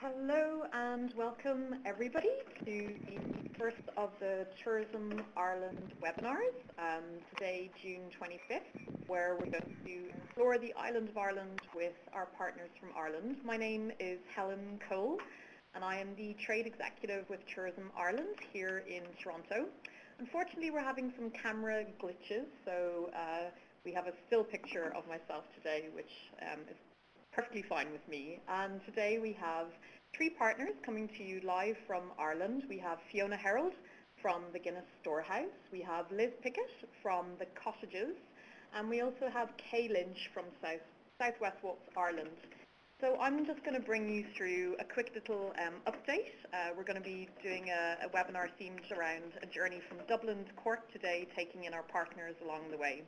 Hello and welcome everybody to the first of the Tourism Ireland webinars, um, today June 25th, where we're going to explore the island of Ireland with our partners from Ireland. My name is Helen Cole and I am the Trade Executive with Tourism Ireland here in Toronto. Unfortunately we're having some camera glitches, so uh, we have a still picture of myself today which um, is perfectly fine with me. And today we have three partners coming to you live from Ireland. We have Fiona Herold from the Guinness Storehouse. We have Liz Pickett from the Cottages. And we also have Kay Lynch from South, Southwest Walks Ireland. So I'm just going to bring you through a quick little um, update. Uh, we're going to be doing a, a webinar themed around a journey from Dublin to Cork today, taking in our partners along the way.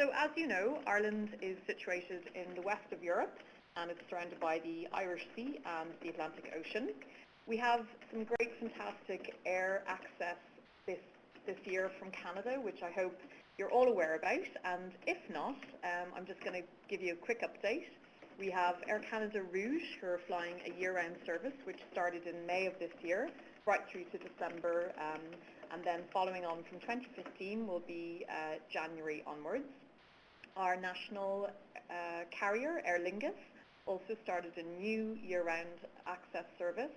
So as you know, Ireland is situated in the west of Europe and it's surrounded by the Irish Sea and the Atlantic Ocean. We have some great, fantastic air access this, this year from Canada, which I hope you're all aware about. And if not, um, I'm just going to give you a quick update. We have Air Canada Rouge, who are flying a year-round service, which started in May of this year, right through to December. Um, and then following on from 2015 will be uh, January onwards. Our national uh, carrier, Aer Lingus, also started a new year-round access service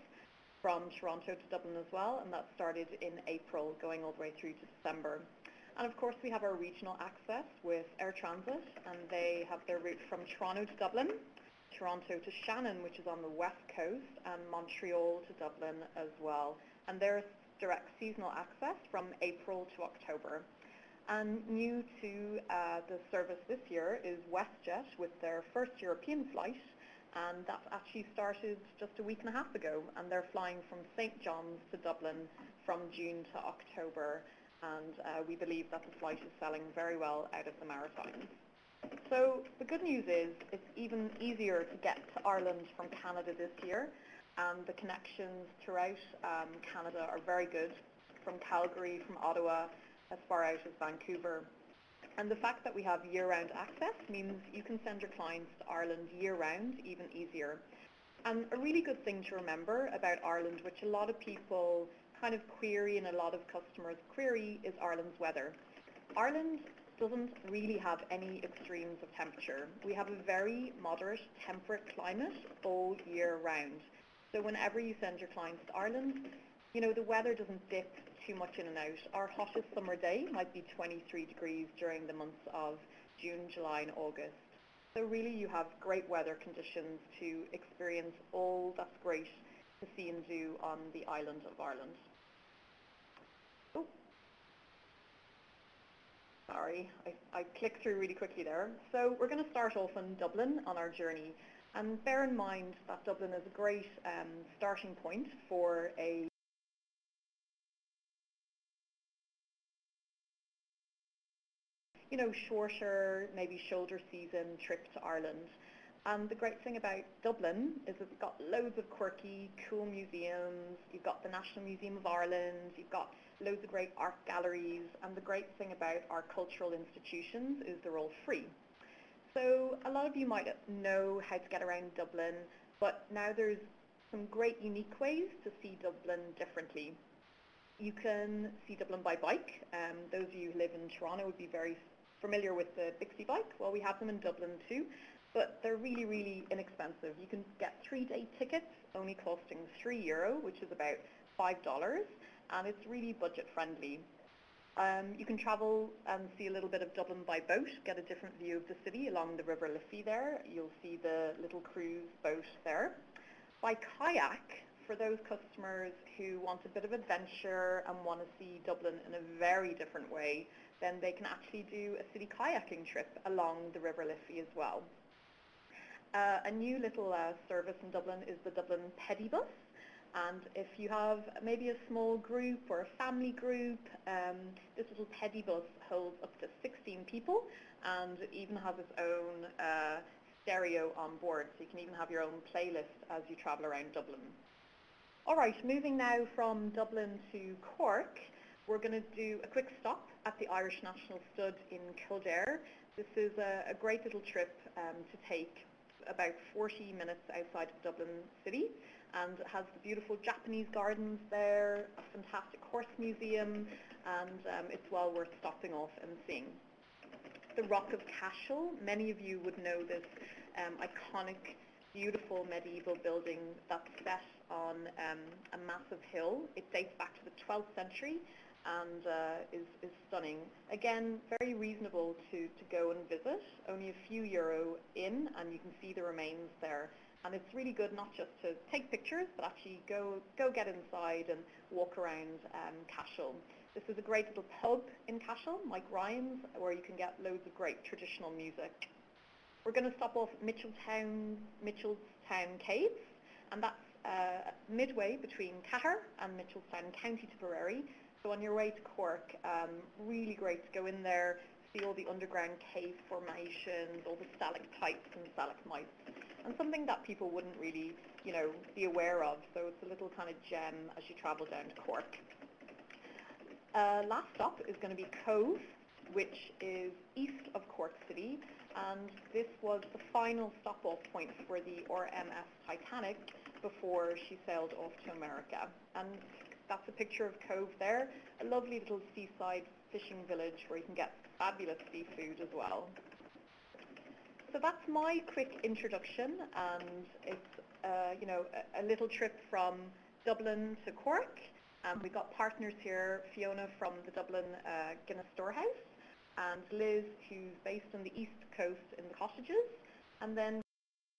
from Toronto to Dublin as well, and that started in April, going all the way through to December. And of course, we have our regional access with Air Transat, and they have their route from Toronto to Dublin, Toronto to Shannon, which is on the west coast, and Montreal to Dublin as well. And there's direct seasonal access from April to October. And new to uh, the service this year is WestJet with their first European flight, and that actually started just a week and a half ago, and they're flying from St. John's to Dublin from June to October, and uh, we believe that the flight is selling very well out of the Maritimes. So the good news is it's even easier to get to Ireland from Canada this year, and the connections throughout um, Canada are very good, from Calgary, from Ottawa, as far out as Vancouver. And the fact that we have year-round access means you can send your clients to Ireland year-round even easier. And a really good thing to remember about Ireland, which a lot of people kind of query and a lot of customers query, is Ireland's weather. Ireland doesn't really have any extremes of temperature. We have a very moderate, temperate climate all year round. So whenever you send your clients to Ireland, you know, the weather doesn't dip too much in and out. Our hottest summer day might be 23 degrees during the months of June, July and August. So really you have great weather conditions to experience all that's great to see and do on the island of Ireland. Oh. Sorry, I, I clicked through really quickly there. So we're going to start off in Dublin on our journey. And bear in mind that Dublin is a great um, starting point for a you know, shorter, maybe shoulder season trip to Ireland. And the great thing about Dublin is that it's got loads of quirky, cool museums. You've got the National Museum of Ireland. You've got loads of great art galleries. And the great thing about our cultural institutions is they're all free. So a lot of you might know how to get around Dublin, but now there's some great unique ways to see Dublin differently. You can see Dublin by bike. Um, those of you who live in Toronto would be very familiar with the Bixi bike. Well, we have them in Dublin too, but they're really, really inexpensive. You can get three-day tickets only costing three euro, which is about five dollars, and it's really budget friendly. Um, you can travel and see a little bit of Dublin by boat, get a different view of the city along the River Liffey there. You'll see the little cruise boat there. By kayak, for those customers who want a bit of adventure and want to see Dublin in a very different way, then they can actually do a city kayaking trip along the River Liffey as well. Uh, a new little uh, service in Dublin is the Dublin Pedibus. And if you have maybe a small group or a family group, um, this little Pedibus holds up to 16 people and even has its own uh, stereo on board. So you can even have your own playlist as you travel around Dublin. All right, moving now from Dublin to Cork. We're going to do a quick stop at the Irish National Stud in Kildare. This is a, a great little trip um, to take about 40 minutes outside of Dublin City and it has the beautiful Japanese gardens there, a fantastic horse museum, and um, it's well worth stopping off and seeing. The Rock of Cashel, many of you would know this um, iconic, beautiful medieval building that's set on um, a massive hill. It dates back to the 12th century and uh, is, is stunning. Again, very reasonable to, to go and visit, only a few euro in, and you can see the remains there. And it's really good not just to take pictures, but actually go, go get inside and walk around um, Cashel. This is a great little pub in Cashel, Mike Ryan's, where you can get loads of great traditional music. We're going to stop off at Mitchelstown, Mitchelstown Caves, and that's uh, midway between Cahir and Mitchelstown, County Tipperary. So on your way to Cork, um, really great to go in there, see all the underground cave formations, all the stalactites and stalagmites, and something that people wouldn't really, you know, be aware of. So it's a little kind of gem as you travel down to Cork. Uh, last stop is going to be Cobh, which is east of Cork City, and this was the final stop-off point for the RMS Titanic before she sailed off to America. And that's a picture of Cobh there, a lovely little seaside fishing village where you can get fabulous seafood as well. So that's my quick introduction, and it's uh, you know a, a, little trip from Dublin to Cork. Um, we've got partners here, Fiona from the Dublin uh, Guinness Storehouse, and Liz, who's based on the east coast in the cottages, and then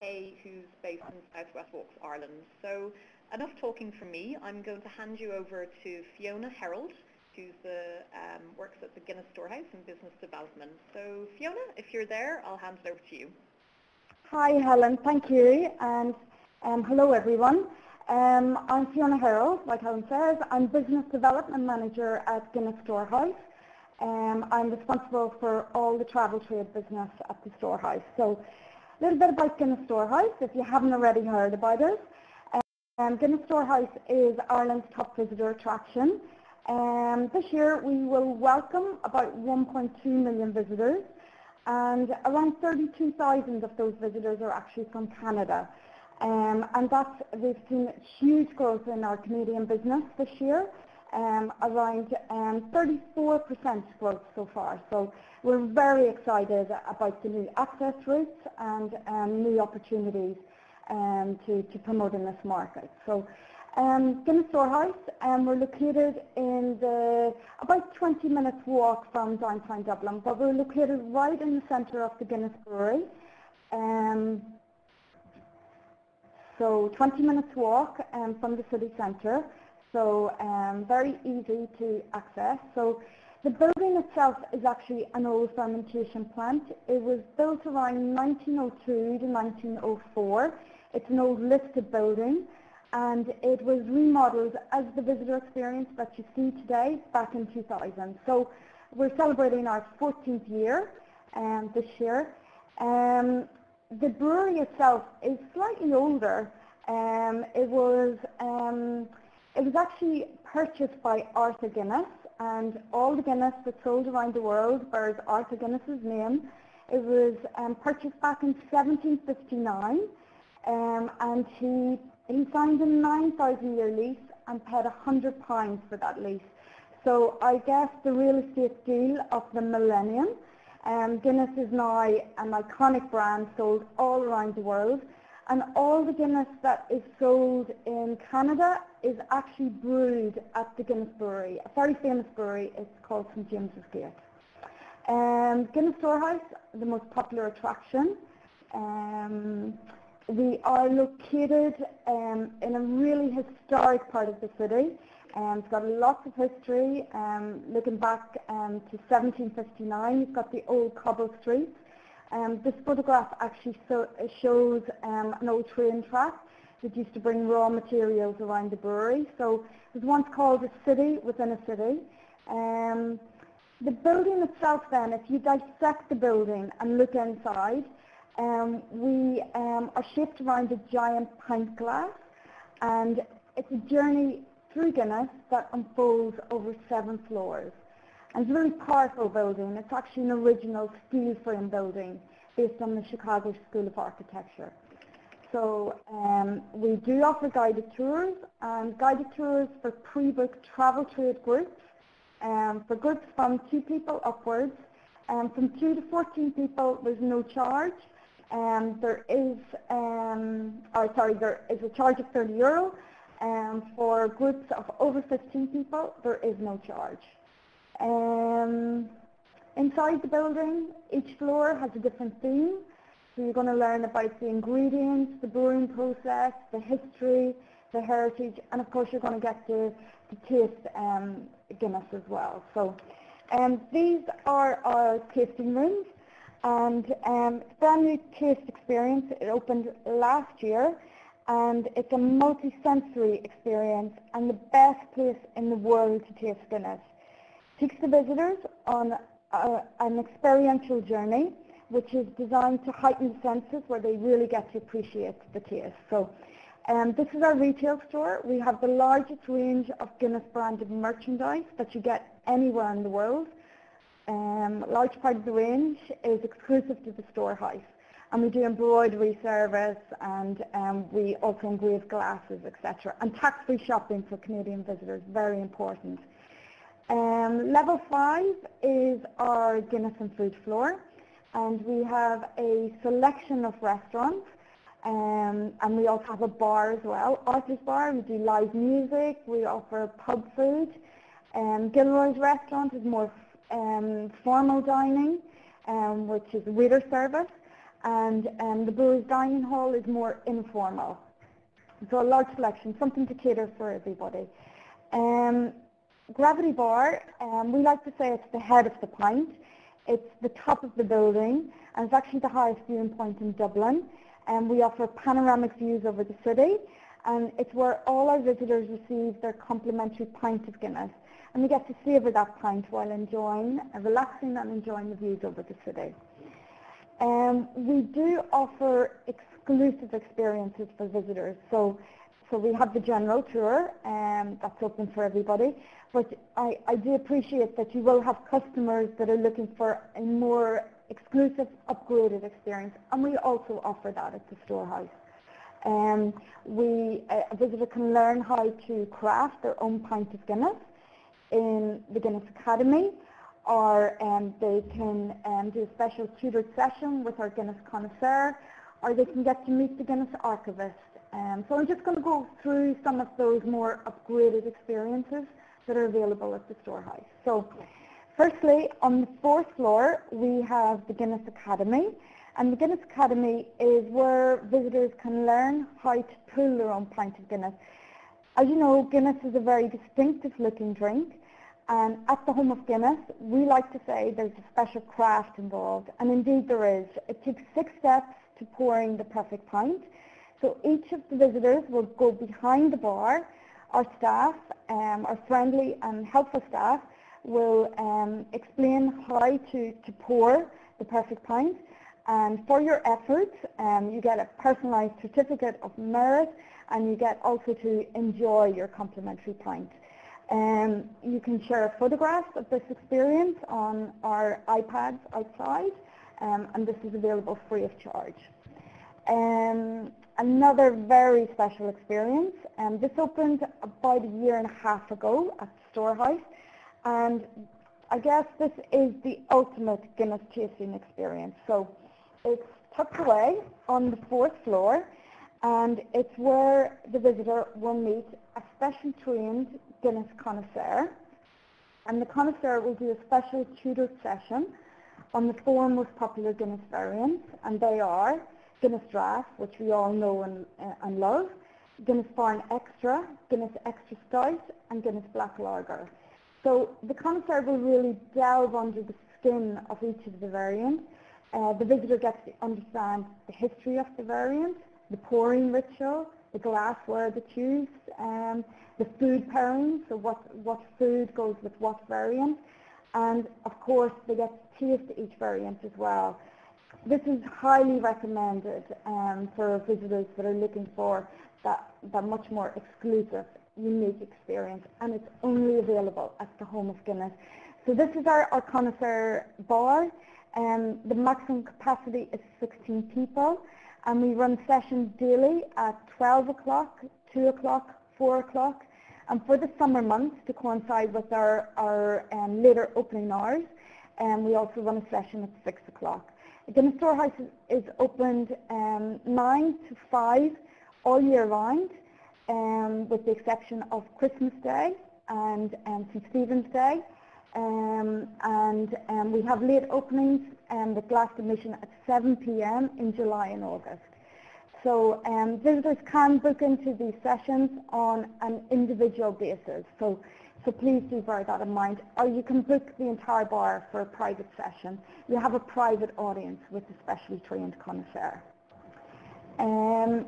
Kay, who's based in Southwest Walks, Ireland. So enough talking from me. I'm going to hand you over to Fiona Herold, who um, works at the Guinness Storehouse in Business Development. So Fiona, if you're there, I'll hand it over to you. Hi Helen, thank you, and um, hello everyone. Um, I'm Fiona Herold, like Helen says. I'm Business Development Manager at Guinness Storehouse. Um, I'm responsible for all the travel trade business at the storehouse. So a little bit about Guinness Storehouse, if you haven't already heard about it. Um, Guinness Storehouse is Ireland's top visitor attraction. Um, this year we will welcome about 1.2 million visitors and around 32,000 of those visitors are actually from Canada. Um, and that's, we've seen huge growth in our Canadian business this year um, around um, 34% growth so far. So we're very excited about the new access routes and um, new opportunities um, to, to promote in this market. So um, Guinness Storehouse, um, we're located in the, about 20 minutes walk from downtown Dublin, but we're located right in the centre of the Guinness Brewery. Um, so 20 minutes walk um, from the city centre so um, very easy to access. So the building itself is actually an old fermentation plant. It was built around 1902 to 1904. It's an old listed building and it was remodeled as the visitor experience that you see today back in 2000. So we're celebrating our 14th year um, this year. Um, the brewery itself is slightly older. Um, it was um, it was actually purchased by Arthur Guinness, and all the Guinness that's sold around the world bears Arthur Guinness's name. It was um, purchased back in 1759, um, and he, he signed a 9,000 year lease and paid £100 for that lease. So I guess the real estate deal of the millennium. Um, Guinness is now an iconic brand sold all around the world and all the Guinness that is sold in Canada is actually brewed at the Guinness Brewery, a very famous brewery. It's called St James's Gate. Um, Guinness Storehouse, the most popular attraction. Um, we are located um, in a really historic part of the city. Um, it's got lots of history. Um, looking back um, to 1759, you've got the old cobble streets. Um, this photograph actually so, shows um, an old train track that used to bring raw materials around the brewery. So it was once called a city within a city. Um, the building itself then, if you dissect the building and look inside, um, we um, are shaped around a giant pint glass and it's a journey through Guinness that unfolds over seven floors. And it's a really powerful building. It's actually an original steel frame building based on the Chicago School of Architecture. So um, we do offer guided tours and guided tours for pre-booked travel trade groups. Um, for groups from two people upwards, um, from two to 14 people, there's no charge. Um, there is, um, or sorry, there is a charge of 30 euro. Um, for groups of over 15 people, there is no charge. Um, inside the building, each floor has a different theme. So you're going to learn about the ingredients, the brewing process, the history, the heritage, and of course you're going to get to, to taste um, Guinness as well. So um, these are our tasting rooms, and um, it's a brand new taste experience. It opened last year, and it's a multi-sensory experience and the best place in the world to taste Guinness. Takes the visitors on a, an experiential journey which is designed to heighten the senses where they really get to appreciate the taste. So um, this is our retail store. We have the largest range of Guinness branded merchandise that you get anywhere in the world. Um, large part of the range is exclusive to the storehouse. And we do embroidery service and um, we also engrave glasses, etc. And tax-free shopping for Canadian visitors, very important. Um, level 5 is our Guinness and food floor and we have a selection of restaurants um, and we also have a bar as well, Arthur's Bar, we do live music, we offer pub food. Um, Gilroy's restaurant is more um, formal dining, um, which is waiter service, and um, the Brewers Dining Hall is more informal. So a large selection, something to cater for everybody. Um, Gravity Bar, um, we like to say it's the head of the pint. It's the top of the building, and it's actually the highest viewing point in Dublin. And we offer panoramic views over the city, and it's where all our visitors receive their complimentary pint of Guinness. And we get to savour that pint while enjoying, uh, relaxing and enjoying the views over the city. Um, we do offer exclusive experiences for visitors. So, so we have the general tour um, that's open for everybody. But I, I do appreciate that you will have customers that are looking for a more exclusive, upgraded experience, and we also offer that at the storehouse. Um, we, a visitor can learn how to craft their own pint of Guinness in the Guinness Academy, or um, they can um, do a special tutored session with our Guinness connoisseur, or they can get to meet the Guinness archivist. Um, so I'm just going to go through some of those more upgraded experiences that are available at the storehouse. So firstly, on the fourth floor, we have the Guinness Academy. And the Guinness Academy is where visitors can learn how to pull their own pint of Guinness. As you know, Guinness is a very distinctive looking drink. And at the home of Guinness, we like to say there's a special craft involved. And indeed there is. It takes six steps to pouring the perfect pint. So each of the visitors will go behind the bar our staff, um, our friendly and helpful staff, will um, explain how to, to pour the perfect pint. And for your efforts, um, you get a personalised certificate of merit and you get also to enjoy your complimentary pint. Um, you can share photographs of this experience on our iPads outside um, and this is available free of charge. Um, another very special experience. Um, this opened about a year and a half ago at Storehouse, and I guess this is the ultimate Guinness tasting experience. So it's tucked away on the fourth floor, and it's where the visitor will meet a special trained Guinness connoisseur, and the connoisseur will do a special tutored session on the four most popular Guinness variants, and they are Guinness Draught, which we all know and, uh, and love, Guinness Foreign Extra, Guinness Extra Stout, and Guinness Black Lager. So the connoisseur will really delve under the skin of each of the variants. Uh, the visitor gets to understand the history of the variant, the pouring ritual, the glassware that's used, um, the food pairing, so what, what food goes with what variant, and of course they get to taste each variant as well. This is highly recommended um, for visitors that are looking for that, that much more exclusive, unique experience, and it's only available at the home of Guinness. So this is our, our connoisseur bar. Um, the maximum capacity is 16 people and we run sessions daily at 12 o'clock, 2 o'clock, 4 o'clock and for the summer months to coincide with our, our um, later opening hours um, we also run a session at 6 o'clock. Again, The Storehouse is, is opened um, 9 to 5 all year round um, with the exception of Christmas Day and um, St Stephen's Day. Um, and um, we have late openings um, with glass admission at 7 p.m. in July and August. So um, visitors can book into these sessions on an individual basis. So, so please do bear that in mind. Or you can book the entire bar for a private session. You have a private audience with a specially trained connoisseur. Um,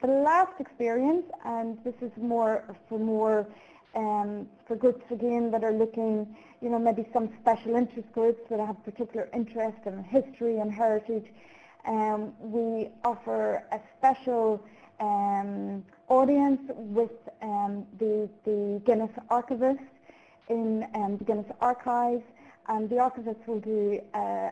the last experience, and this is more for more um, for groups again that are looking, you know, maybe some special interest groups that have particular interest in history and heritage. Um, we offer a special um, audience with um, the, the Guinness archivist in um, the Guinness archives, and the archivist will do a,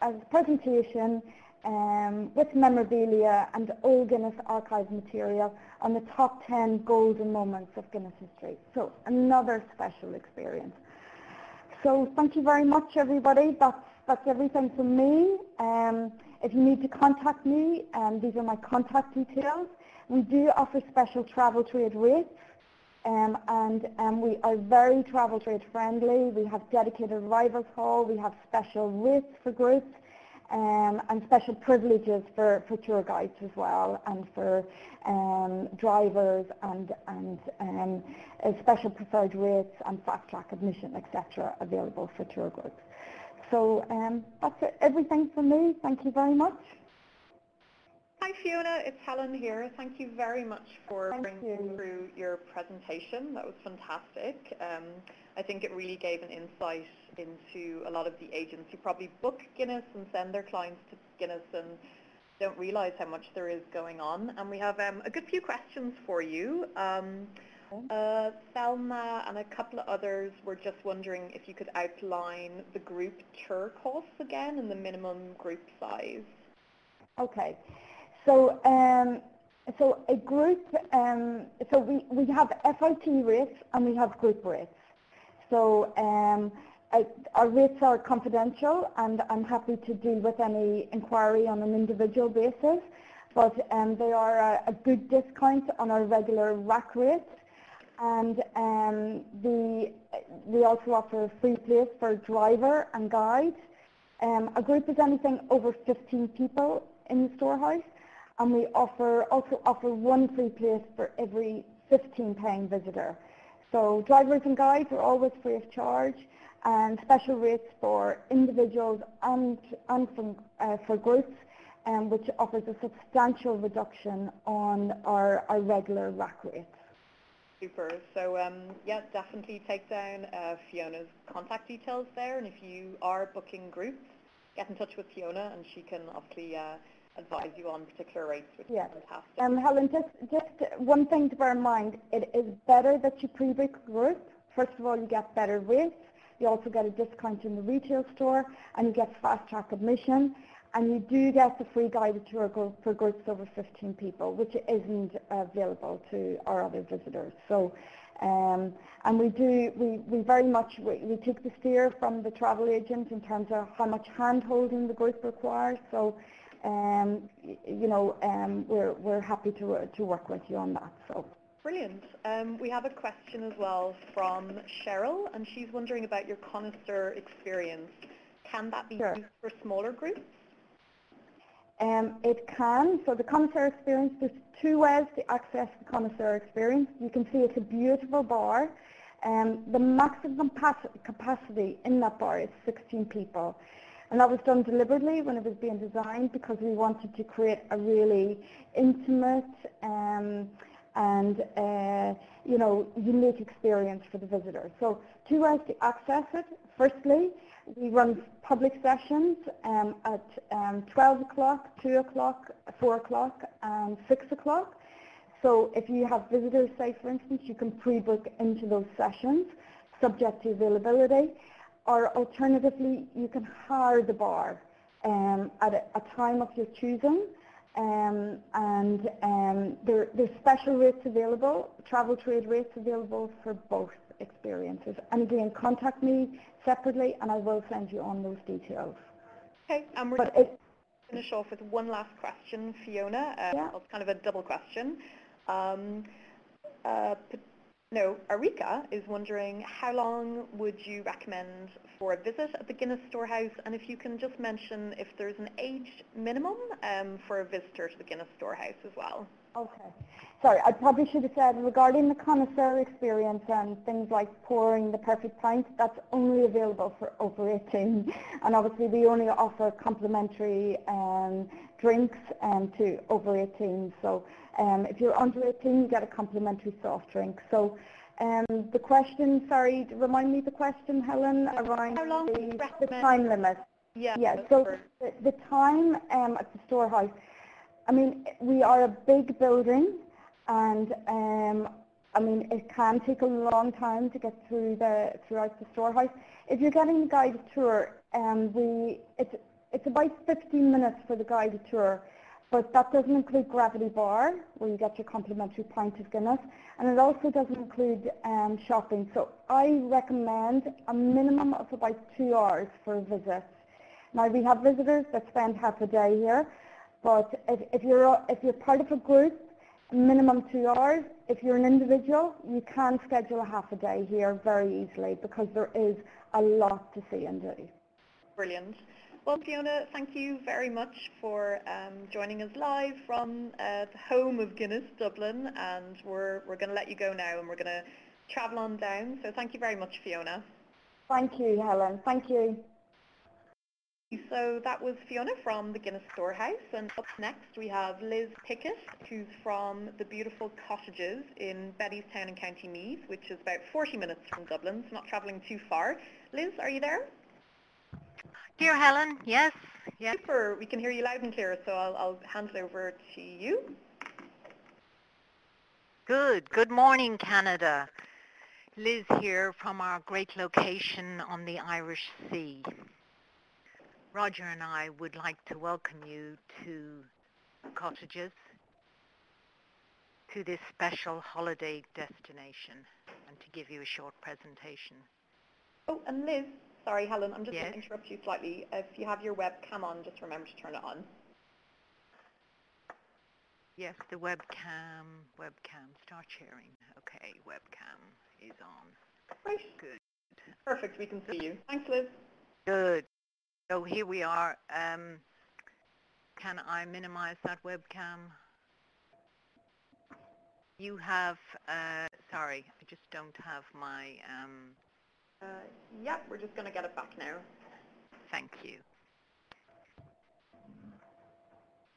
a presentation um, with memorabilia and old Guinness archive material on the top 10 golden moments of Guinness history. So another special experience. So thank you very much everybody. That's, that's everything from me. Um, if you need to contact me, um, these are my contact details. We do offer special travel trade rates um, and um, we are very travel trade friendly. We have dedicated arrivals hall. We have special rates for groups um, and special privileges for, for tour guides as well and for um, drivers and, and um, special preferred rates and fast track admission, etc. available for tour groups. So um, that's it, everything from me. Thank you very much. Hi Fiona, it's Helen here. Thank you very much for Thank bringing you. through your presentation. That was fantastic. Um, I think it really gave an insight into a lot of the agents who probably book Guinness and send their clients to Guinness and don't realize how much there is going on. And we have um, a good few questions for you. Um, uh, Thelma and a couple of others were just wondering if you could outline the group tour costs again and the minimum group size. Okay. So, um, so a group, um, so we, we have FIT rates and we have group rates. So um, Our rates are confidential and I'm happy to deal with any inquiry on an individual basis, but um, they are a, a, good discount on our regular rack rates. And um, the, we also offer a free place for driver and guide. Um, a group is anything over 15 people in the storehouse and we offer also offer one free place for every 15 paying visitor. So drivers and guides are always free of charge and special rates for individuals and, and from, uh, for groups um, which offers a substantial reduction on our, our regular rack rates. Super. So um, yeah, definitely take down uh, Fiona's contact details there and if you are booking groups, get in touch with Fiona and she can obviously uh, advise you on particular rates, which yeah. is fantastic. Um, Helen, just, just one thing to bear in mind, it is better that you pre-book group. First of all, you get better rates. You also get a discount in the retail store, and you get fast-track admission. And you do get the free guided tour for groups over 15 people, which isn't available to our other visitors. So, um, and we do, we, we very much, we, we take the steer from the travel agent in terms of how much hand-holding the group requires. So um, you know, um, we're, we're happy to, uh, to work with you on that. So. Brilliant. Um, we have a question as well from Cheryl, and she's wondering about your connoisseur experience. Can that be sure. used for smaller groups? Um, it can. So the connoisseur experience, there's two ways to access the connoisseur experience. You can see it's a beautiful bar. Um, the maximum capacity in that bar is 16 people. And that was done deliberately when it was being designed because we wanted to create a really intimate um, and uh, you know unique experience for the visitor. So two ways to access it. Firstly, we run public sessions um, at um, 12 o'clock, 2 o'clock, 4 o'clock and 6 o'clock. So if you have visitors, say for instance, you can pre-book into those sessions subject to availability. or alternatively, you can hire the bar um, at a, a, time of your choosing. Um, and um, there, there's special rates available, travel trade rates available for both experiences. And again, contact me separately and I will send you on those details. Okay, and we're but going to finish off with one last question, Fiona. Uh, yeah. It's kind of a double question. Um, uh, no, Arika is wondering how long would you recommend for a visit at the Guinness Storehouse and if you can just mention if there's an age minimum um, for a visitor to the Guinness Storehouse as well. Okay. Sorry, I probably should have said regarding the connoisseur experience and things like pouring the perfect pint, that's only available for over 18. And obviously we only offer complimentary um, drinks um, to over 18. So um, if you're under 18, you get a complimentary soft drink. So um, the question, sorry, remind me the question, Helen, around How long the, the time limit. Yeah. Yeah, so the, the time um, at the storehouse, I mean, we are a big building and um, I mean, it can take a long time to get through the throughout the storehouse. If you're getting the guided tour, um, we it's it's about 15 minutes for the guided tour, but that doesn't include Gravity Bar, where you get your complimentary pint of Guinness, and it also doesn't include um, shopping. So I recommend a minimum of about two hours for a visit. Now we have visitors that spend half a day here, but if, if you're if you're part of a group, minimum two hours. If you're an individual, you can schedule a half a day here very easily because there is a lot to see and do. Brilliant. Well, Fiona, thank you very much for um, joining us live from uh, the home of Guinness, Dublin, and we're, we're going to let you go now and we're going to travel on down. So thank you very much, Fiona. Thank you, Helen. Thank you. So that was Fiona from the Guinness Storehouse, and up next we have Liz Pickett, who's from the beautiful cottages in Bettystown in County Meath, which is about 40 minutes from Dublin, so not travelling too far. Liz, are you there? Dear Helen, yes. yes. Super. We can hear you loud and clear, so I'll, I'll hand it over to you. Good. Good morning, Canada. Liz here from our great location on the Irish Sea. Roger and I would like to welcome you to cottages, to this special holiday destination, and to give you a short presentation. Oh, and Liz, Sorry, Helen, I'm just yes. going to interrupt you slightly. If you have your webcam on, just remember to turn it on. Yes, the webcam, webcam, start sharing. Okay, webcam is on. Right. Good. Perfect, we can see you. Thanks, Liz. Good. So here we are. Um, can I minimize that webcam? You have, uh, sorry, I just don't have my um, uh, yeah, we're just going to get it back now. Thank you.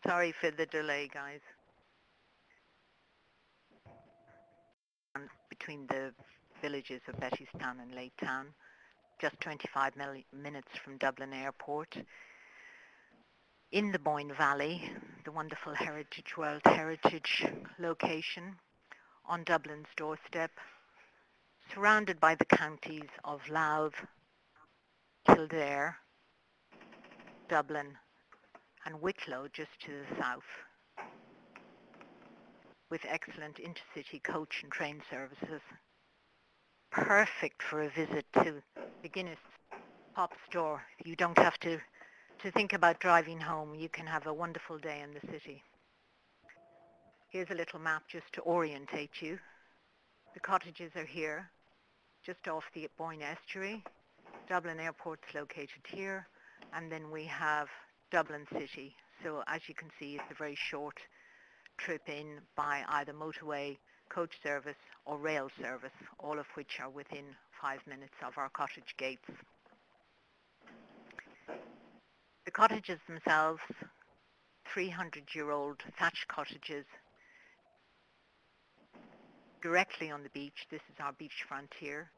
Sorry for the delay, guys. Between the villages of Bettystown and Laytown, just 25 minutes from Dublin Airport. In the Boyne Valley, the wonderful Heritage World Heritage location on Dublin's doorstep, surrounded by the counties of Louth, Kildare, Dublin and Wicklow just to the south with excellent intercity coach and train services. Perfect for a visit to the Guinness pop store. You don't have to, to think about driving home. You can have a wonderful day in the city. Here's a little map just to orientate you. The cottages are here just off the Boyne estuary. Dublin Airport's located here, and then we have Dublin City. So as you can see, it's a very short trip in by either motorway, coach service or rail service, all of which are within five minutes of our cottage gates. The cottages themselves, 300-year-old thatch cottages directly on the beach. This is our beach frontier.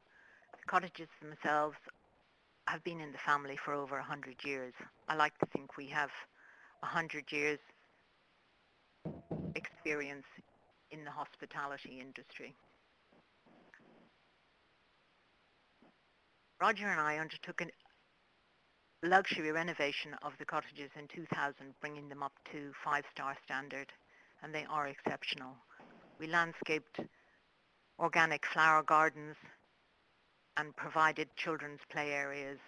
The cottages themselves have been in the family for over 100 years. I like to think we have 100 years experience in the hospitality industry. Roger and I undertook a luxury renovation of the cottages in 2000, bringing them up to five-star standard, and they are exceptional. We landscaped organic flower gardens and provided children's play areas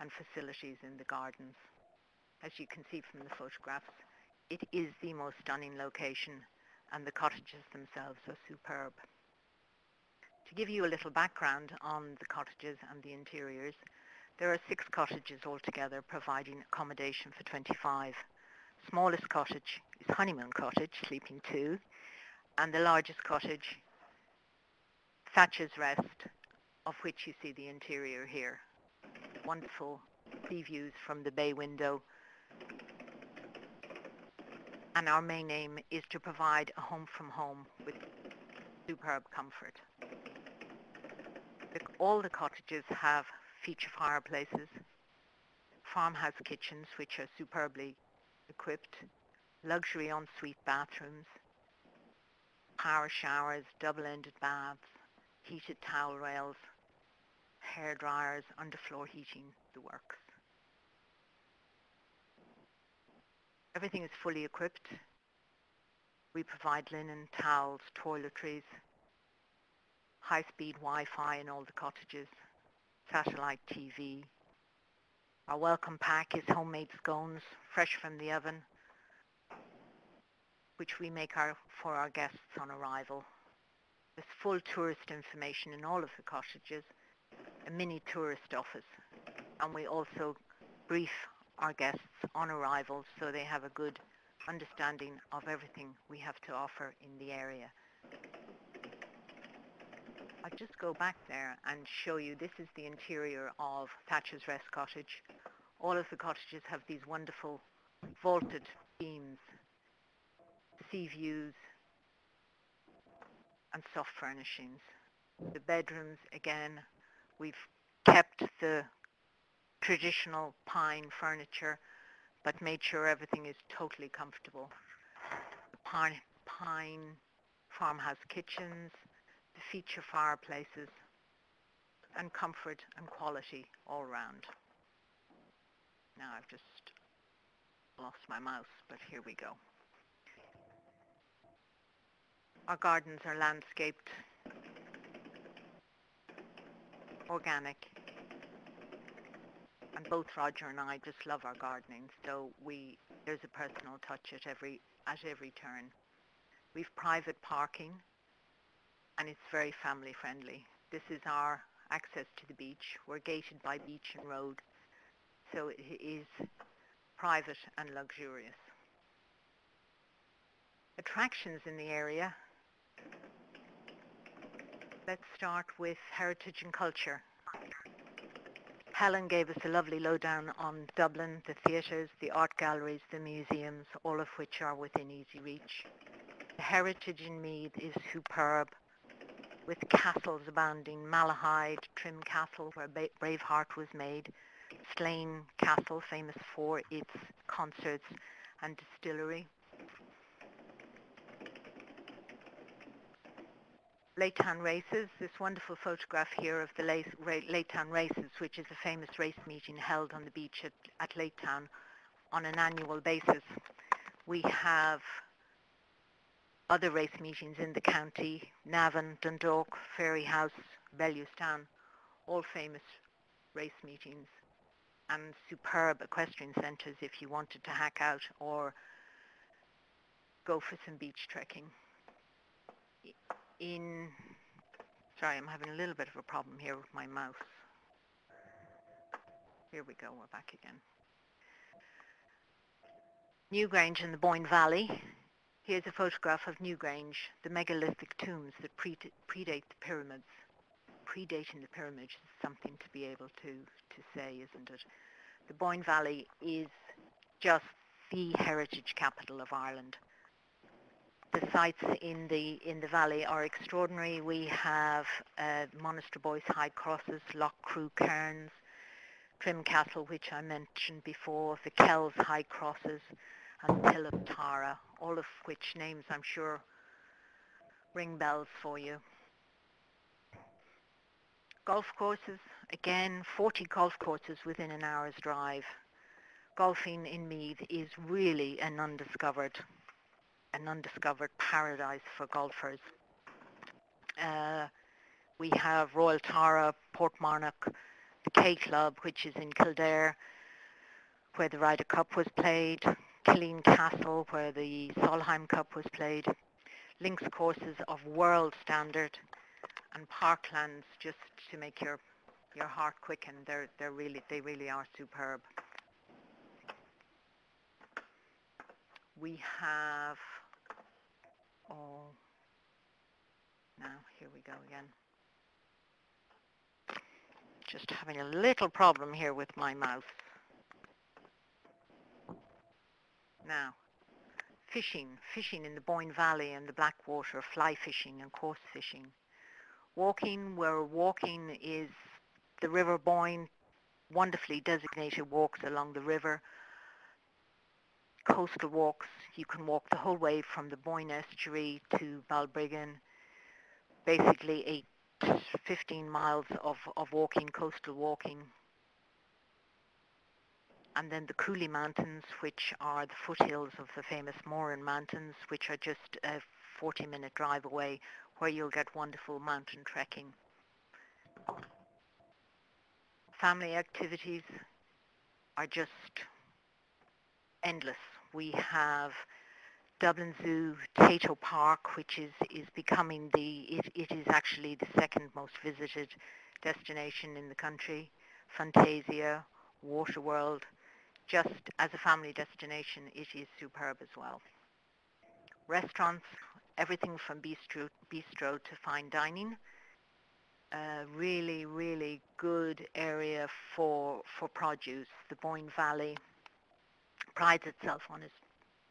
and facilities in the gardens. As you can see from the photographs, it is the most stunning location and the cottages themselves are superb. To give you a little background on the cottages and the interiors, there are six cottages altogether providing accommodation for 25. Smallest cottage is Honeymoon Cottage, sleeping two, and the largest cottage, Thatcher's Rest, of which you see the interior here. Wonderful sea views from the bay window. And our main aim is to provide a home from home with superb comfort. All the cottages have feature fireplaces, farmhouse kitchens which are superbly equipped, luxury ensuite bathrooms, power showers, double-ended baths, heated towel rails, hair dryers, underfloor heating, the works. Everything is fully equipped. We provide linen, towels, toiletries, high-speed Wi-Fi in all the cottages, satellite TV. Our welcome pack is homemade scones, fresh from the oven, which we make our, for our guests on arrival. There's full tourist information in all of the cottages, a mini tourist office, and we also brief our guests on arrival so they have a good understanding of everything we have to offer in the area. I'll just go back there and show you, this is the interior of Thatcher's Rest Cottage. All of the cottages have these wonderful vaulted beams, sea views, and soft furnishings. The bedrooms, again, we've kept the traditional pine furniture, but made sure everything is totally comfortable. Pine, pine farmhouse kitchens, the feature fireplaces, and comfort and quality all round. Now I've just lost my mouse, but here we go. Our gardens are landscaped, organic, and both Roger and I just love our gardening, so we there's a personal touch at every at every turn. We've private parking, and it's very family friendly. This is our access to the beach. We're gated by beach and road, so it is private and luxurious. Attractions in the area. Let's start with heritage and culture. Helen gave us a lovely lowdown on Dublin, the theatres, the art galleries, the museums, all of which are within easy reach. The heritage in Meath is superb with castles abounding, Malahide, Trim Castle, where ba- Braveheart was made, Slane Castle, famous for its concerts and distillery. Laytown Races, this wonderful photograph here of the Laytown Races, which is a famous race meeting held on the beach at, at on an annual basis. We have other race meetings in the county, Navan, Dundalk, Fairyhouse, Bellewstown, all famous race meetings and superb equestrian centres if you wanted to hack out or go for some beach trekking. In, sorry, I'm having a little bit of a problem here with my mouse. Here we go, we're back again. Newgrange in the Boyne Valley Here's a photograph of Newgrange, the megalithic tombs that pre- predate the pyramids. Predating the pyramids is something to be able to, to say, isn't it? The Boyne Valley is just the heritage capital of Ireland. The sites in the in the valley are extraordinary. We have uh, Monasterboice High Crosses, Loughcrew Cairns, Trim Castle, which I mentioned before, the Kells High Crosses, and Hill of Tara, all of which names I'm sure ring bells for you. Golf courses, again, 40 golf courses within an hour's drive. Golfing in Meath is really an undiscovered, an undiscovered paradise for golfers. Uh, we have Royal Tara, Portmarnock, the K Club, which is in Kildare, where the Ryder Cup was played, Killeen Castle, where the Solheim Cup was played, links courses of world standard, and parklands just to make your your heart quicken. They're they're really they really are superb. We have oh now here we go again. Just having a little problem here with my mouse. Now, fishing, fishing in the Boyne Valley and the Blackwater, fly fishing and coarse fishing. Walking, where walking is the River Boyne, wonderfully designated walks along the river. Coastal walks, you can walk the whole way from the Boyne estuary to Balbriggan. Basically eight 15 miles of, of walking, coastal walking. And then the Cooley Mountains, which are the foothills of the famous Mourne Mountains, which are just a 40-minute drive away, where you'll get wonderful mountain trekking. Family activities are just endless. We have Dublin Zoo, Tayto Park, which is, is becoming the, it, it is actually the second most visited destination in the country. Funtasia, Waterworld, just as a family destination, it is superb as well. Restaurants, everything from bistro, bistro to fine dining. Really, really good area for for produce. The Boyne Valley prides itself on its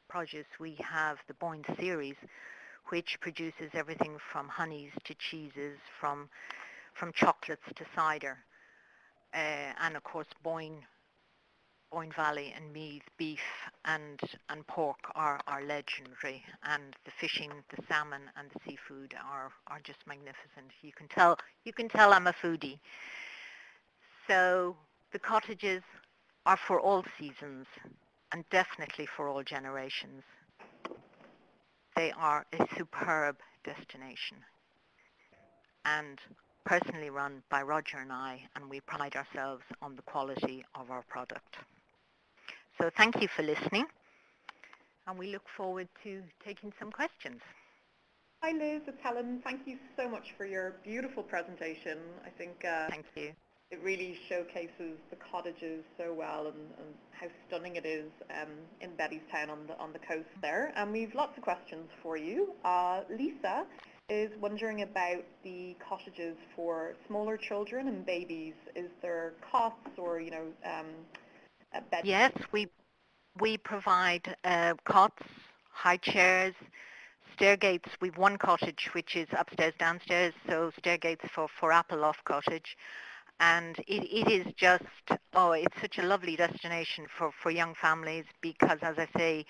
produce, we have the Boyne series, which produces everything from honeys to cheeses, from from chocolates to cider, uh, and of course Boyne, Boyne Valley and Meath beef and and pork are, are legendary, and the fishing, the salmon and the seafood are are just magnificent. You can tell you can tell I'm a foodie. So the cottages are for all seasons and definitely for all generations. They are a superb destination and personally run by Roger and I, and we pride ourselves on the quality of our product. So thank you for listening, and we look forward to taking some questions. Hi Liz, it's Helen. Thank you so much for your beautiful presentation. I think uh, thank you it really showcases the cottages so well and, and how stunning it is um, in Bettystown on the on the coast there. And we've lots of questions for you. Uh, Lisa is wondering about the cottages for smaller children and babies. Is there cots or you know um, bed? Yes, we we provide uh, cots, high chairs, stair gates. We've one cottage which is upstairs, downstairs, so stair gates for for Appleloft Cottage and it, it is just oh it's such a lovely destination for, for young families because as I say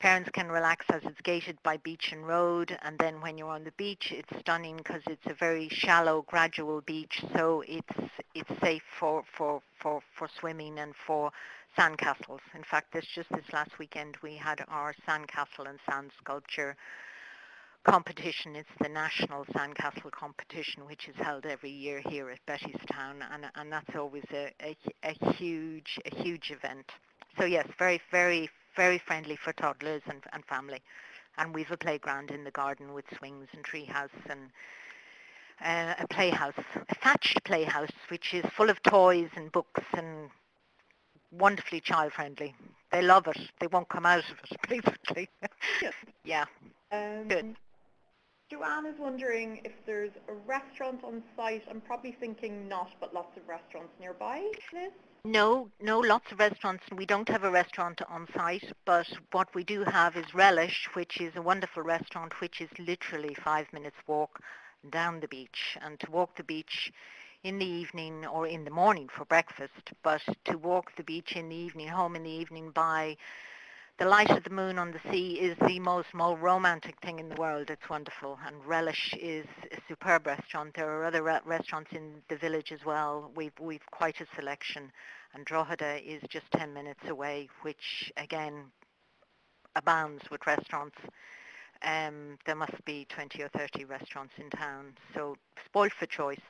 parents can relax as it's gated by beach and road and then when you're on the beach it's stunning because it's a very shallow gradual beach so it's it's safe for, for, for, for swimming and for sandcastles. In fact this just this last weekend we had our sandcastle and sand sculpture competition. It's the National Sandcastle competition, which is held every year here at Bettystown, and and that's always a, a, a huge a huge event. So yes, very very very friendly for toddlers and and family, and we've a playground in the garden with swings and treehouse and. Uh, a playhouse, a thatched playhouse, which is full of toys and books and wonderfully child friendly. They love it. They won't come out of it, basically. Yes. yeah. Um, Good. Joanne is wondering if there's a restaurant on site. I'm probably thinking not, but lots of restaurants nearby, Liz? No, no, lots of restaurants. We don't have a restaurant on site, but what we do have is Relish, which is a wonderful restaurant, which is literally five minutes walk down the beach. And to walk the beach in the evening or in the morning for breakfast, but to walk the beach in the evening, home in the evening by the light of the moon on the sea is the most, most romantic thing in the world. It's wonderful. And Relish is a superb restaurant. There are other re- restaurants in the village as well. We've, we've quite a selection. And Drogheda is just 10 minutes away, which again abounds with restaurants. Um, there must be 20 or 30 restaurants in town. So spoiled for choice.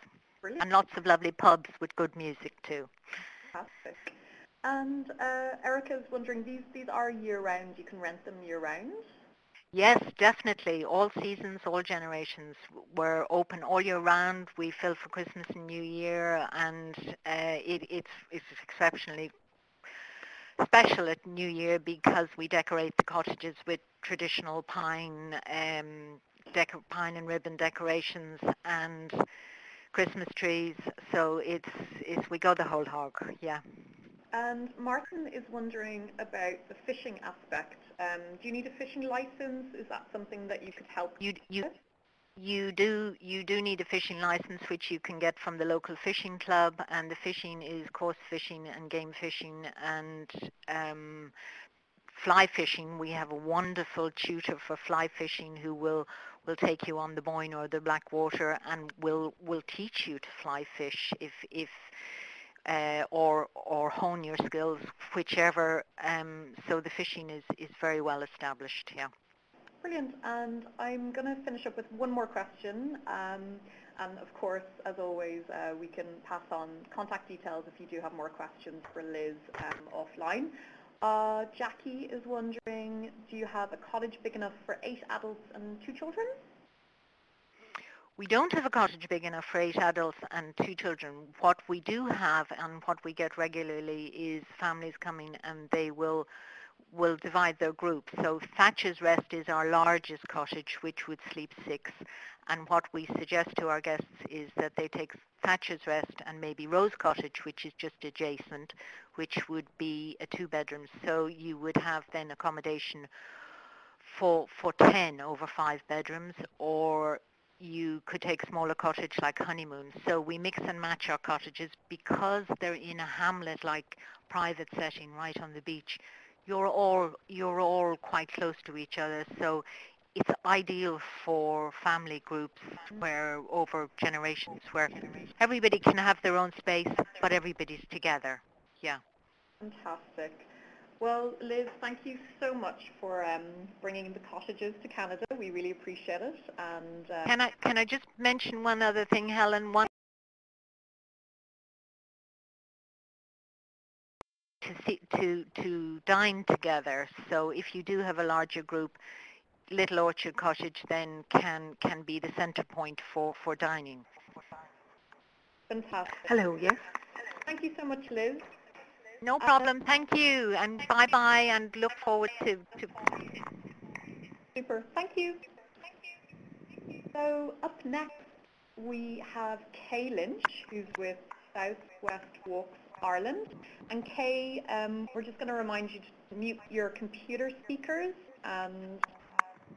Brilliant. And lots of lovely pubs with good music too. Fantastic. And uh, Erica's wondering, these, these are year-round, you can rent them year-round? Yes, definitely. All seasons, all generations. We're open all year round. We fill for Christmas and New Year, and uh, it, it's, it's exceptionally special at New Year because we decorate the cottages with traditional pine, um, pine and ribbon decorations and Christmas trees. So it's, it's we go the whole hog. Yeah. And Martin is wondering about the fishing aspect. Um, do you need a fishing license? Is that something that you could help You you with? you do you do need a fishing license, which you can get from the local fishing club, and the fishing is coarse fishing and game fishing and um, fly fishing. We have a wonderful tutor for fly fishing who will will take you on the Boyne or the Blackwater and will will teach you to fly fish if if uh, or or hone your skills, whichever. Um, so the fishing is is very well established. here. Brilliant. And I'm going to finish up with one more question. Um, and of course, as always, uh, we can pass on contact details if you do have more questions for Liz um, offline. Uh, Jackie is wondering, do you have a cottage big enough for eight adults and two children? We don't have a cottage big enough for eight adults and two children. What we do have and what we get regularly is families coming and they will will divide their groups. So Thatcher's Rest is our largest cottage, which would sleep six. And what we suggest to our guests is that they take Thatcher's Rest and maybe Rose Cottage, which is just adjacent, which would be a two-bedroom. So you would have then accommodation for for 10 over five bedrooms, or you could take smaller cottage like honeymoon. So we mix and match our cottages because they're in a hamlet-like private setting right on the beach. You're all you're all quite close to each other, so it's ideal for family groups where over generations where everybody can have their own space, but everybody's together. Yeah. Fantastic. Well, Liz, thank you so much for um, bringing the cottages to Canada. We really appreciate it. And uh, Can I can I just mention one other thing, Helen? One to see, to to dine together. So if you do have a larger group, Little Orchard Cottage then can can be the centre point for for dining. fantastic. Hello. Yes. Thank you so much, Liz. No problem. Thank you, and bye bye, and look forward to to. Super. Thank you. So up next, we have Kay Lynch, who's with Southwest Walks Ireland. And Kay, um, we're just going to remind you to mute your computer speakers, and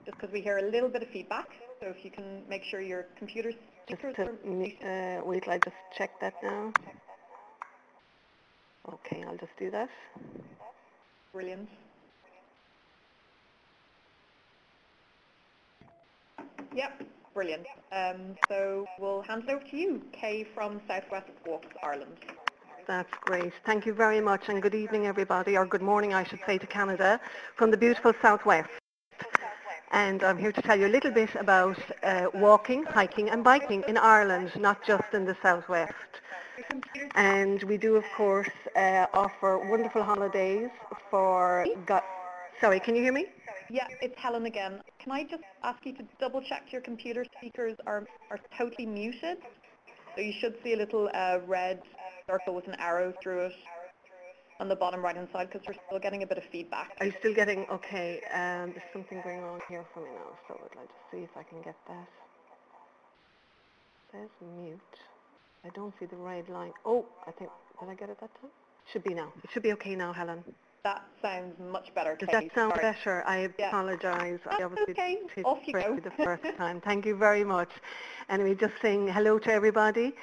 just because we hear a little bit of feedback. So if you can make sure your computer speakers Just are to, me- uh, wait till I just check that now. Okay, I'll just do that. brilliant. Yep, brilliant. Um, so we'll hand it over to you, Kay from Southwest Walks Ireland. That's great. Thank you very much and good evening everybody, or good morning I should say to Canada, from the beautiful southwest. And I'm here to tell you a little bit about uh, walking, hiking and biking in Ireland, not just in the southwest. And we do of course uh, offer wonderful holidays for, gu- sorry can you hear me? Yeah, it's Helen again. Can I just ask you to double check your computer speakers are, are totally muted? So you should see a little uh, red circle with an arrow through it on the bottom right hand side because we're still getting a bit of feedback. Are you still getting, okay, um, there's something going on here for me now, so I'd like to see if I can get that. Says mute. I don't see the red line. Oh, I think, did I get it that time? Should be now. It should be okay now, Helen. That sounds much better, Does Kay. that sound Sorry. better? I Yeah. apologize. I obviously okay. Off you go. the first time. Thank you very much. Anyway, just saying hello to everybody.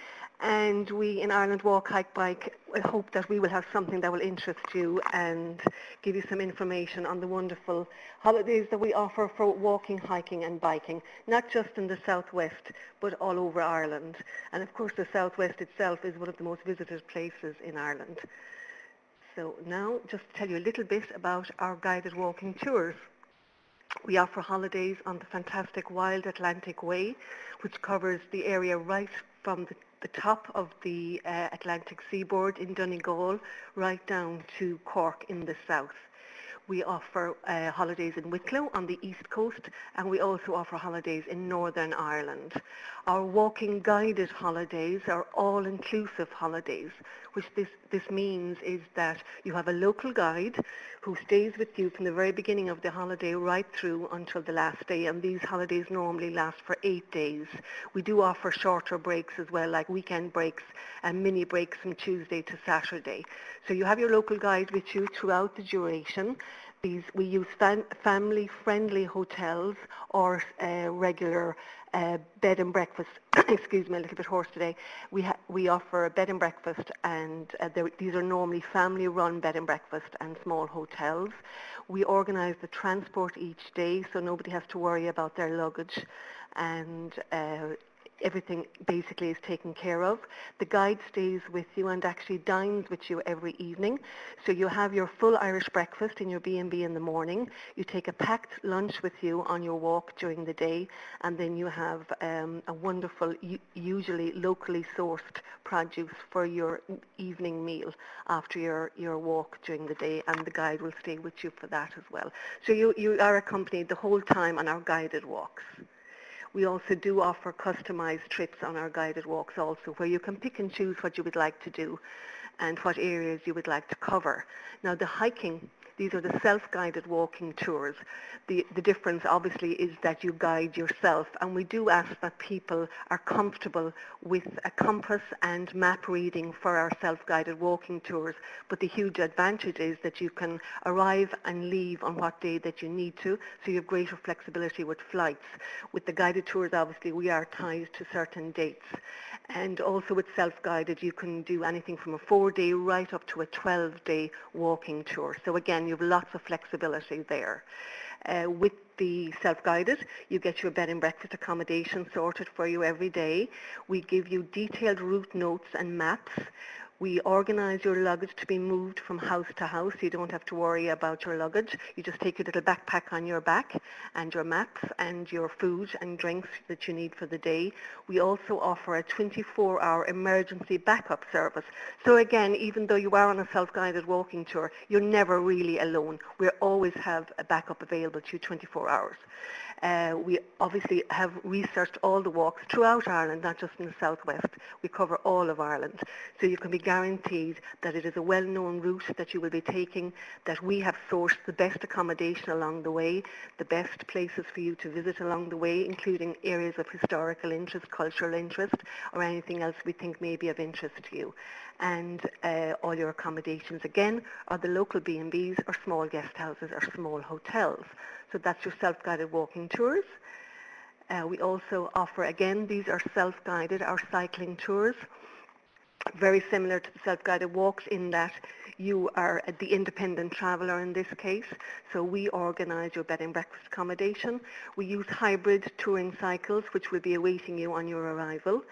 And we in Ireland Walk, Hike, Bike hope that we will have something that will interest you and give you some information on the wonderful holidays that we offer for walking, hiking and biking, not just in the southwest but all over Ireland. And of course the southwest itself is one of the most visited places in Ireland. So now just to tell you a little bit about our guided walking tours. We offer holidays on the fantastic Wild Atlantic Way, which covers the area right from the the top of the uh, Atlantic seaboard in Donegal right down to Cork in the south. We offer uh, holidays in Wicklow on the east coast and we also offer holidays in Northern Ireland. Our walking guided holidays are all-inclusive holidays, which this, this means is that you have a local guide who stays with you from the very beginning of the holiday right through until the last day and these holidays normally last for eight days. We do offer shorter breaks as well like weekend breaks and mini breaks from Tuesday to Saturday. So you have your local guide with you throughout the duration. These, we use fam- family-friendly hotels or uh, regular uh, bed and breakfast. excuse me, a little bit hoarse today. We we offer a bed and breakfast, and uh, these are normally family-run bed and breakfast and small hotels. We organise the transport each day, so nobody has to worry about their luggage, and uh, everything basically is taken care of. The guide stays with you and actually dines with you every evening. So you have your full Irish breakfast in your B&B in the morning. You take a packed lunch with you on your walk during the day and then you have um, a wonderful, usually locally sourced produce for your evening meal after your, your walk during the day and the guide will stay with you for that as well. So you, you are accompanied the whole time on our guided walks. We also do offer customized trips on our guided walks also, where you can pick and choose what you would like to do and what areas you would like to cover. Now the hiking these are the self-guided walking tours. The, the difference obviously is that you guide yourself and we do ask that people are comfortable with a compass and map reading for our self-guided walking tours. But the huge advantage is that you can arrive and leave on what day that you need to, so you have greater flexibility with flights. With the guided tours, obviously, we are tied to certain dates. And also with self-guided, you can do anything from a four-day right up to a 12-day walking tour. So again, you have lots of flexibility there. Uh, with the self-guided, you get your bed and breakfast accommodation sorted for you every day. We give you detailed route notes and maps we organise your luggage to be moved from house to house. You don't have to worry about your luggage. You just take your little backpack on your back and your maps and your food and drinks that you need for the day. We also offer a 24-hour emergency backup service. So again, even though you are on a self-guided walking tour, you're never really alone. We always have a backup available to you 24 hours. Uh, we obviously have researched all the walks throughout Ireland, not just in the southwest. We cover all of Ireland. So you can be guaranteed that it is a well-known route that you will be taking, that we have sourced the best accommodation along the way, the best places for you to visit along the way, including areas of historical interest, cultural interest, or anything else we think may be of interest to you. And uh, all your accommodations, again, are the local B&Bs or small guest houses or small hotels. So that's your self-guided walking tours. Uh, we also offer, again, these are self-guided, our cycling tours. Very similar to the self-guided walks in that you are the independent traveller in this case. So we organise your bed and breakfast accommodation. We use hybrid touring cycles which will be awaiting you on your arrival.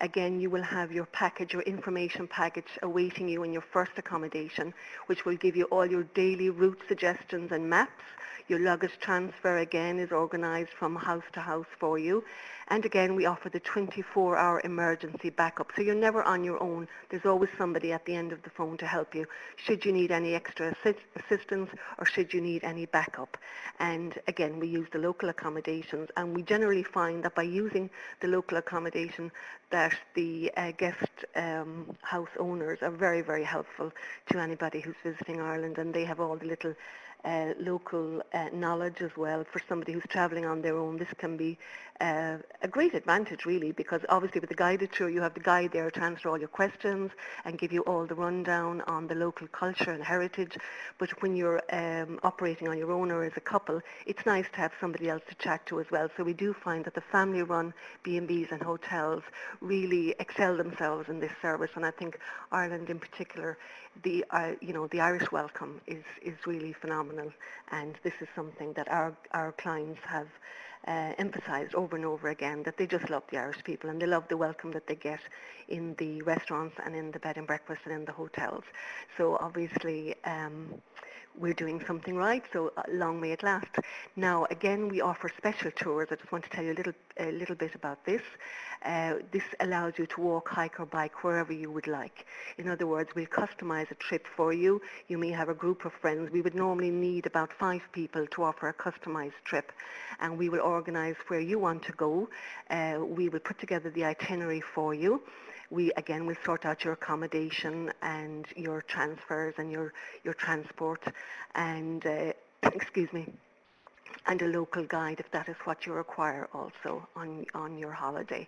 Again, you will have your package, your information package awaiting you in your first accommodation, which will give you all your daily route suggestions and maps. Your luggage transfer again is organised from house to house for you. And again, we offer the 24-hour emergency backup. So you're never on your own. There's always somebody at the end of the phone to help you should you need any extra assist assistance or should you need any backup. And again, we use the local accommodations and we generally find that by using the local accommodation that the uh, guest um, house owners are very, very helpful to anybody who's visiting Ireland and they have all the little uh, local uh, knowledge as well for somebody who's travelling on their own. This can be a great advantage really because obviously with the guided tour you have the guide there to answer all your questions and give you all the rundown on the local culture and heritage. But when you're um, operating on your own or as a couple, it's nice to have somebody else to chat to as well. So we do find that the family-run B&Bs and hotels really excel themselves in this service and I think Ireland in particular the uh, you know the Irish welcome is is really phenomenal, and this is something that our our clients have uh, emphasised over and over again that they just love the Irish people and they love the welcome that they get in the restaurants and in the bed and breakfast and in the hotels. So obviously. Um, we're doing something right, so uh, long may it last. Now, again, we offer special tours. I just want to tell you a little, a little bit about this. Uh, this allows you to walk, hike or bike wherever you would like. In other words, we'll customize a trip for you. You may have a group of friends. We would normally need about five people to offer a customized trip, and we will organize where you want to go. Uh, we will put together the itinerary for you we again will sort out your accommodation and your transfers and your your transport and uh, excuse me and a local guide if that is what you require also on on your holiday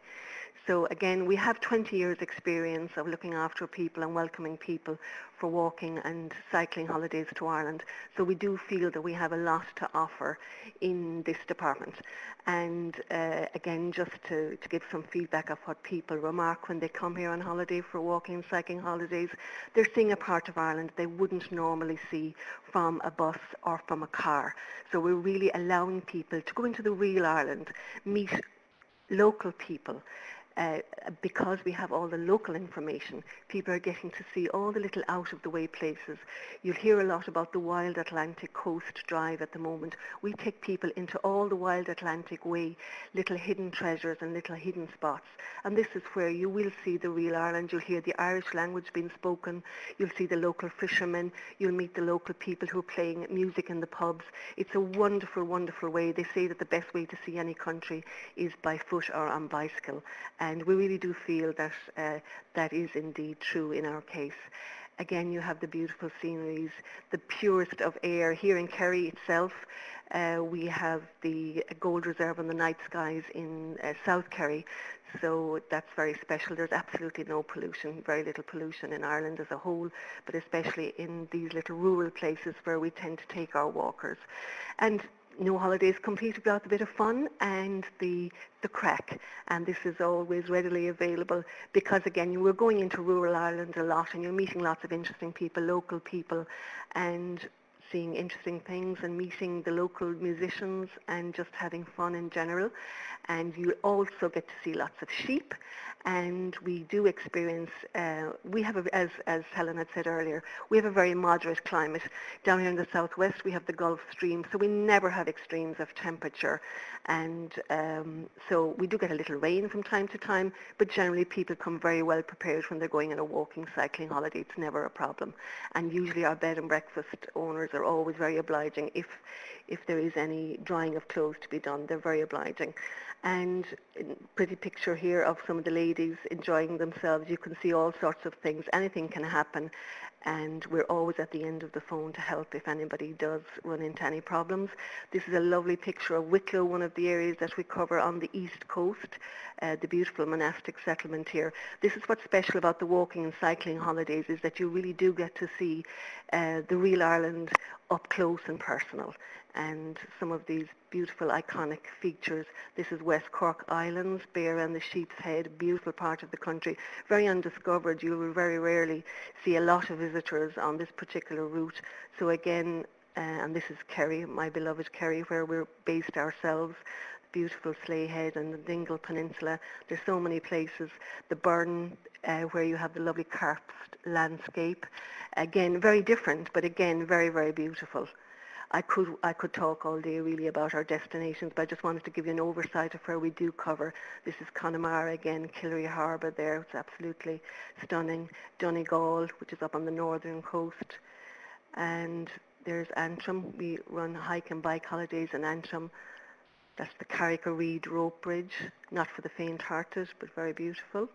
so again, we have 20 years experience of looking after people and welcoming people for walking and cycling holidays to Ireland. So we do feel that we have a lot to offer in this department. And uh, again, just to, to give some feedback of what people remark when they come here on holiday for walking and cycling holidays, they're seeing a part of Ireland they wouldn't normally see from a bus or from a car. So we're really allowing people to go into the real Ireland, meet local people, uh, because we have all the local information, people are getting to see all the little out-of-the-way places. You'll hear a lot about the Wild Atlantic Coast Drive at the moment. We take people into all the Wild Atlantic Way, little hidden treasures and little hidden spots. And this is where you will see the real Ireland. You'll hear the Irish language being spoken. You'll see the local fishermen. You'll meet the local people who are playing music in the pubs. It's a wonderful, wonderful way. They say that the best way to see any country is by foot or on bicycle and we really do feel that uh, that is indeed true in our case. Again, you have the beautiful sceneries, the purest of air. Here in Kerry itself, uh, we have the Gold Reserve on the night skies in uh, South Kerry, so that's very special. There's absolutely no pollution, very little pollution in Ireland as a whole, but especially in these little rural places where we tend to take our walkers. And no holidays complete without a bit of fun and the the craic. And this is always readily available because again you are going into rural Ireland a lot and you're meeting lots of interesting people, local people. And seeing interesting things and meeting the local musicians and just having fun in general. And you also get to see lots of sheep and we do experience, uh, we have, a, as, as Helen had said earlier, we have a very moderate climate. Down here in the southwest we have the Gulf Stream, so we never have extremes of temperature. And um, so we do get a little rain from time to time, but generally people come very well prepared when they're going on a walking, cycling holiday. It's never a problem. And usually our bed and breakfast owners are always very obliging if, if there is any drying of clothes to be done. They're very obliging and pretty picture here of some of the ladies enjoying themselves. You can see all sorts of things. Anything can happen and we're always at the end of the phone to help if anybody does run into any problems. This is a lovely picture of Wicklow, one of the areas that we cover on the east coast, uh, the beautiful monastic settlement here. This is what's special about the walking and cycling holidays is that you really do get to see uh, the real Ireland up close and personal and some of these beautiful iconic features. This is West Cork Islands, Beara and the Sheep's Head, beautiful part of the country, very undiscovered. You will very rarely see a lot of visitors on this particular route. So again, uh, and this is Kerry, my beloved Kerry, where we're based ourselves beautiful Slea Head and the Dingle Peninsula. There's so many places. The Burren, uh, where you have the lovely karst landscape. Again, very different, but again, very, very beautiful. I could I could talk all day really about our destinations, but I just wanted to give you an oversight of where we do cover. This is Connemara again, Killary Harbour there. It's absolutely stunning. Donegal, which is up on the northern coast, and there's Antrim. We run hike and bike holidays in Antrim. That's the Carrick-a-Rede rope bridge, not for the faint-hearted, but very beautiful.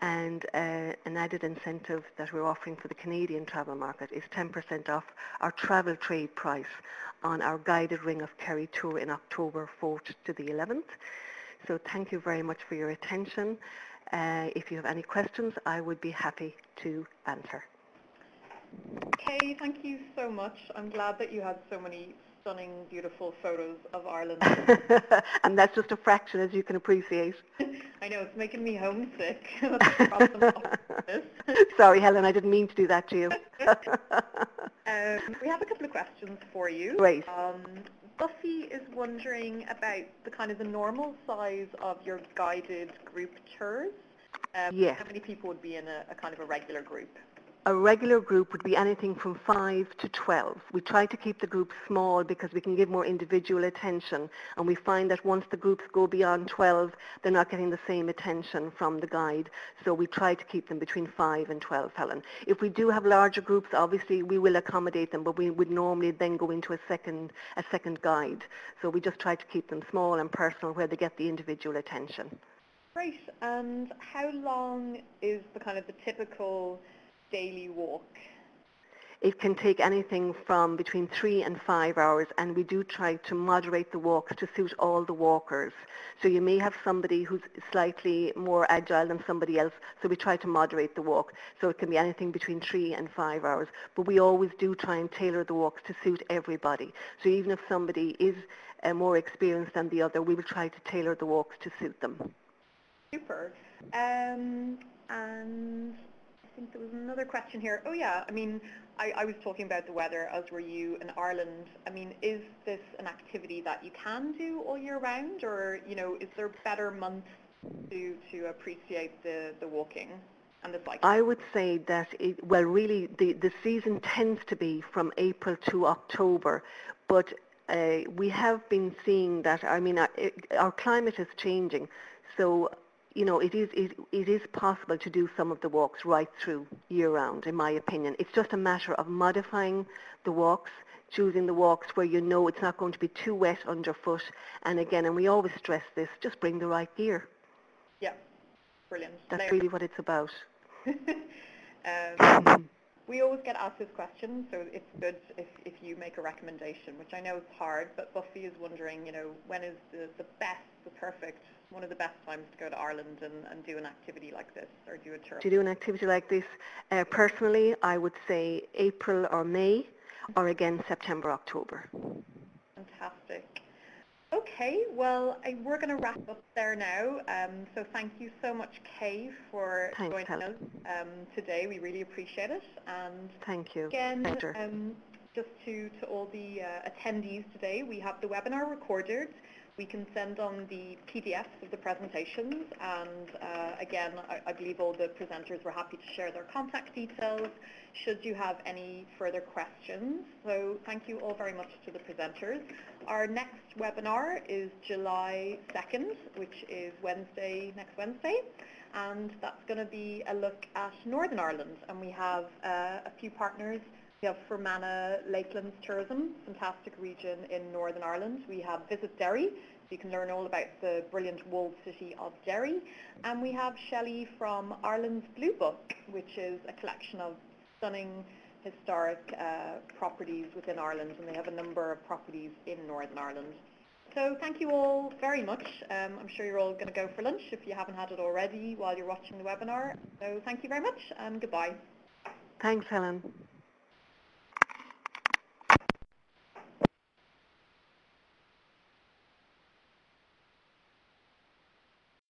And uh, an added incentive that we're offering for the Canadian travel market is 10% off our travel trade price on our guided Ring of Kerry tour in October 4th to the 11th. So thank you very much for your attention. Uh, if you have any questions, I would be happy to answer. Kay, thank you so much. I'm glad that you had so many stunning, beautiful photos of Ireland. and that's just a fraction, as you can appreciate. I know, it's making me homesick. Sorry, Helen, I didn't mean to do that to you. um, we have a couple of questions for you. Great. Um, Buffy is wondering about the kind of the normal size of your guided group tours. Um, yes. How many people would be in a, a kind of a regular group? A regular group would be anything from 5 to 12. We try to keep the groups small because we can give more individual attention and we find that once the groups go beyond 12 they're not getting the same attention from the guide so we try to keep them between 5 and 12 Helen. If we do have larger groups obviously we will accommodate them but we would normally then go into a second, a second guide so we just try to keep them small and personal where they get the individual attention. Great and how long is the kind of the typical daily walk? It can take anything from between three and five hours and we do try to moderate the walks to suit all the walkers. So you may have somebody who's slightly more agile than somebody else, so we try to moderate the walk. So it can be anything between three and five hours. But we always do try and tailor the walks to suit everybody. So even if somebody is uh, more experienced than the other, we will try to tailor the walks to suit them. Super. Um, and think there was another question here. Oh yeah, I mean, I, I was talking about the weather, as were you in Ireland. I mean, is this an activity that you can do all year round, or you know, is there better months to to appreciate the the walking? and the cycling? I would say that, it, well, really, the, the season tends to be from April to October, but uh, we have been seeing that, I mean, our, our climate is changing, so you know, it is, it, it is possible to do some of the walks right through year-round, in my opinion. It's just a matter of modifying the walks, choosing the walks where you know it's not going to be too wet underfoot. And again, and we always stress this, just bring the right gear. Yeah, brilliant. That's really what it's about. um, we always get asked this question, so it's good if, if you make a recommendation, which I know is hard, but Buffy is wondering, you know, when is the, the best, the perfect one of the best times to go to Ireland and, and do an activity like this or do a tour? To do an activity like this, uh, personally, I would say April or May, or again September, October. Fantastic. Okay, well, I, we're going to wrap up there now. Um, so thank you so much, Kay, for Thanks, joining Helen. us um, today. We really appreciate it. And thank you. Again, um, just to, to all the uh, attendees today, we have the webinar recorded. We can send on the PDFs of the presentations and uh, again, I, I, believe all the presenters were happy to share their contact details should you have any further questions. So thank you all very much to the presenters. Our next webinar is July 2nd, which is Wednesday, next Wednesday, and that's going to be a look at Northern Ireland and we have uh, a few partners we have Fermanagh Lakelands Tourism, fantastic region in Northern Ireland. We have Visit Derry, so you can learn all about the brilliant walled city of Derry. And we have Shelley from Ireland's Blue Book, which is a collection of stunning historic uh, properties within Ireland, and they have a number of properties in Northern Ireland. So thank you all very much. Um, I'm sure you're all going to go for lunch if you haven't had it already while you're watching the webinar. So thank you very much and goodbye. Thanks, Helen.